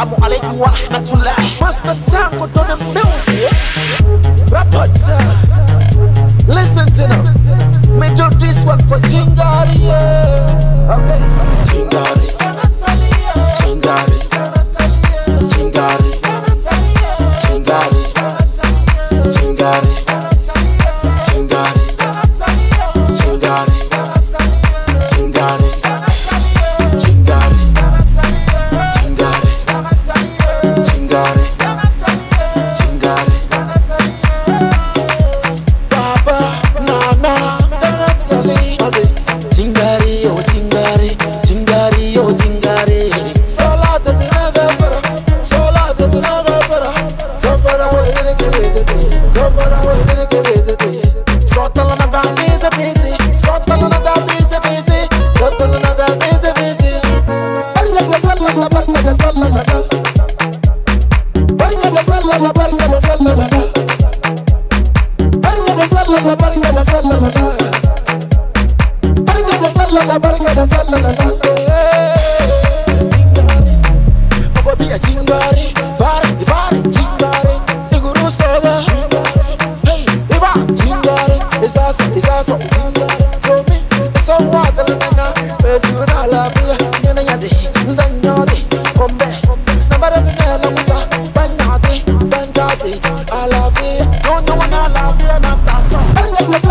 Assalamu alaikum wa rahmatullah. Master Tanko the music. Rapata. Listen to them. Major this one for Chingari. Yeah. Okay. Chingari. Chingari. Barka da sallah la barka da sallah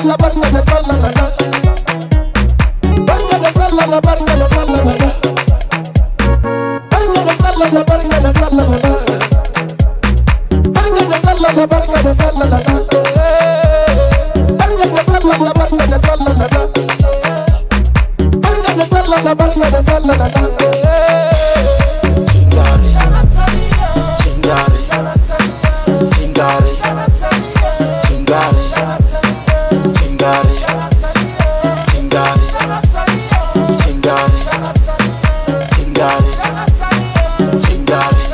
Sallah la barka da sallah la da. Barka da sallah da. Barka da sallah la barka chingari, chingari, chingari, chingari, chingari,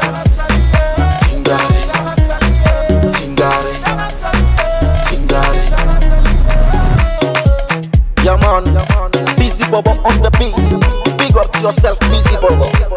chingari, chingari, chingari. Yeah busy Bobo on the beat. Big up to yourself, busy Bobo.